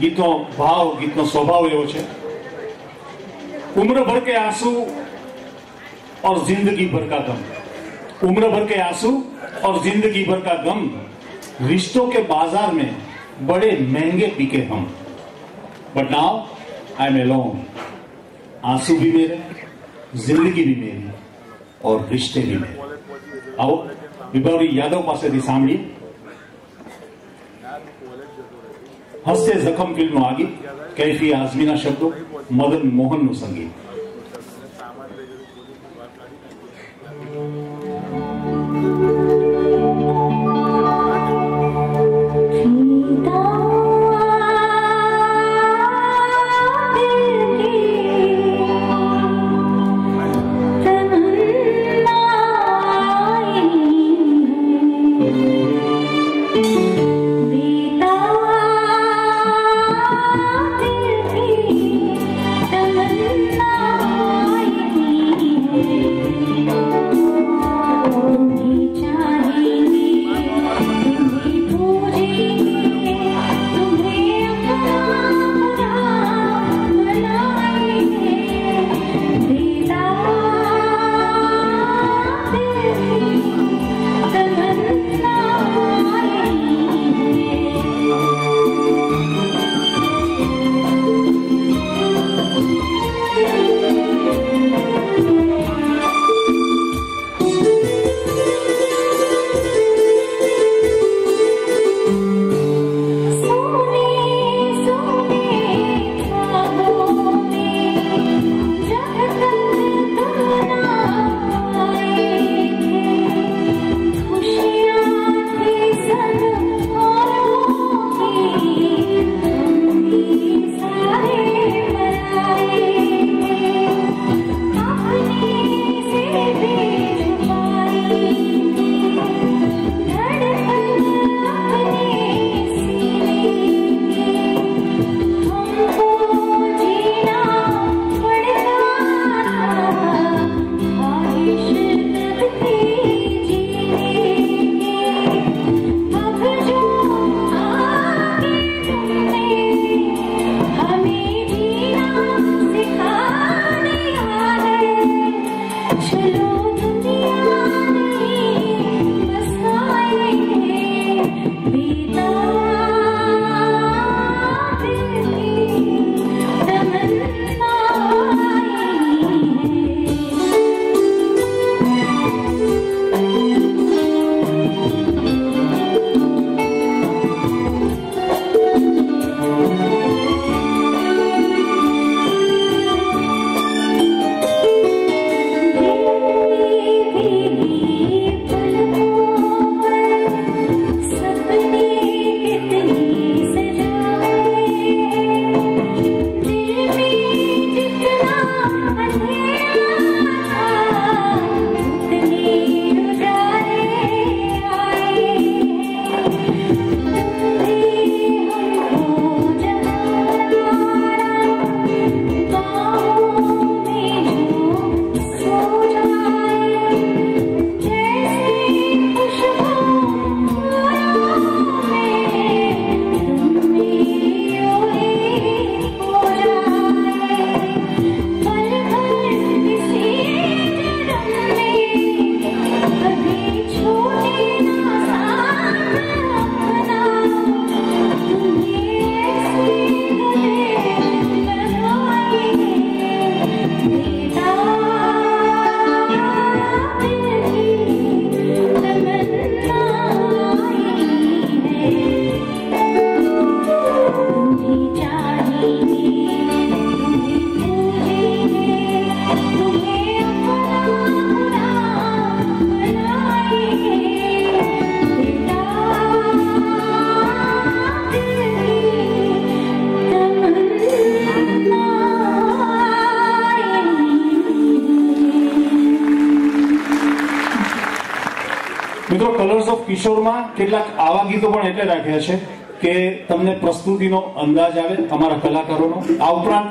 ગીતનો ભાવ ગીતનો સ્વભાવ એવો છે उम्र भर के आंसू और जिंदगी भर का गम उम्र भर के आंसू और जिंदगी भर का गम रिश्तों के बाजार में बड़े महंगे बिके हम but now I am alone आंसू भी मेरे जिंदगी भी मेरी और रिश्ते भी मेरे आओ વિભાવરી યાદવ પાસેથી સાંભળી હાસ્ય જખમ ફિલ્મનું આ ગીત કૈફી આઝમીના શબ્દો મદન મોહનનું સંગીત મિત્રો કલર્સ ઓફ કિશોરમાં કેટલાક આવા ગીતો પણ એટલે રાખ્યા છે કે તમને પ્રસ્તુતિનો અંદાજ આવે અમારા કલાકારોનો. આ ઉપરાંત